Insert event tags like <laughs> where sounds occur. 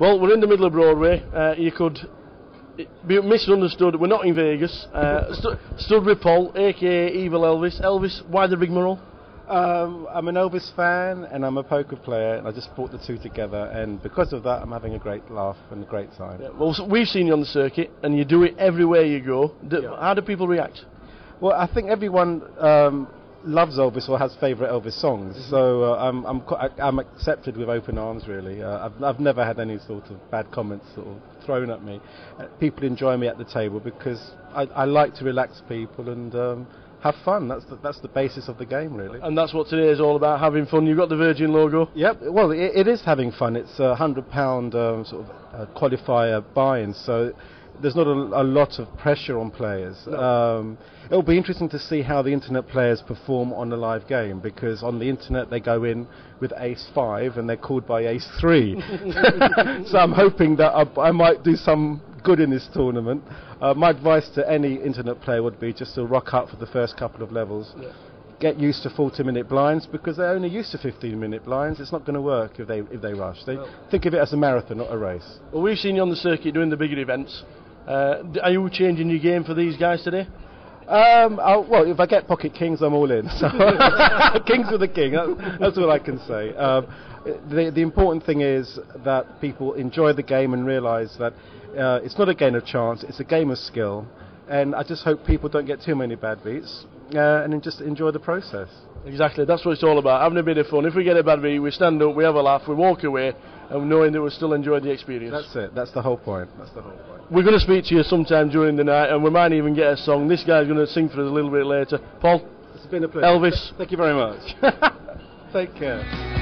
Well, we're in the middle of Broadway. Uh, you could be misunderstood. We're not in Vegas. Uh, stu- stood with Paul, aka Evil Elvis. Elvis, why the rigmarole? Um, I'm an Elvis fan and I'm a poker player, and I just brought the two together, and because of that, I'm having a great laugh and a great time. Yeah, well, s- we've seen you on the circuit, and you do it everywhere you go. D- Yeah. How do people react? Well, I think everyone um, loves Elvis or has favourite Elvis songs, so uh, I'm I'm, I'm accepted with open arms. Really, uh, I've I've never had any sort of bad comments sort of thrown at me. Uh, people enjoy me at the table because I, I like to relax people and. Um, have fun. That's the, that's the basis of the game, really. And that's what today is all about, having fun. You've got the Virgin logo. Yep. Well, it, it is having fun. It's a hundred pound um, sort of uh, qualifier buy-in, so there's not a, a lot of pressure on players. Um, it'll be interesting to see how the internet players perform on a live game because on the internet they go in with ace five and they're called by ace three. <laughs> <laughs> so I'm hoping that I, I might do some good in this tournament. Uh, my advice to any internet player would be just to rock up for the first couple of levels get used to 40 minute blinds because they're only used to 15 minute blinds. It's not going to work if they if they rush. They think of it as a marathon, not a race. Well, we've seen you on the circuit doing the bigger events. Uh, are you changing your game for these guys today? Um, I'll, well, if I get pocket kings, I'm all in. <laughs> So <laughs> kings with the king. That, that's all I can say. Um, the the important thing is that people enjoy the game and realise that uh, it's not a game of chance. It's a game of skill. And I just hope people don't get too many bad beats uh, and then just enjoy the process. Exactly, that's what it's all about, having a bit of fun. If we get a bad beat, we stand up, we have a laugh, we walk away, and knowing that we'll still enjoy the experience. That's it. That's the whole point. That's the whole point. We're going to speak to you sometime during the night, and we might even get a song. This guy's going to sing for us a little bit later. Paul, It's been a pleasure. Elvis, Thank you very much. <laughs> Take care.